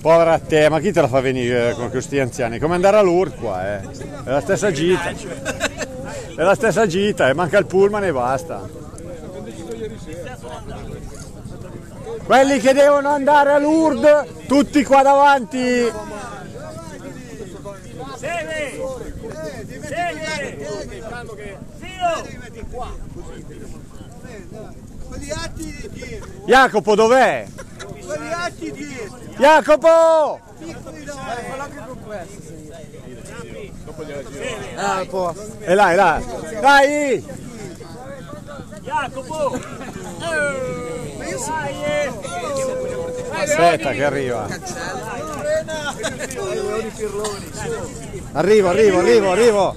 Povera te, ma chi te la fa venire con questi anziani? Come andare a Lourdes qua, eh? È la stessa gita. È la stessa gita, e manca il pullman e basta. Quelli che devono andare a Lourdes, tutti qua davanti. Jacopo dov'è? Quelli atti dietro, Jacopo! Ah, può. E là, è là. Dai! Jacopo! Aspetta che arriva. Arrivo, arrivo, arrivo, arrivo.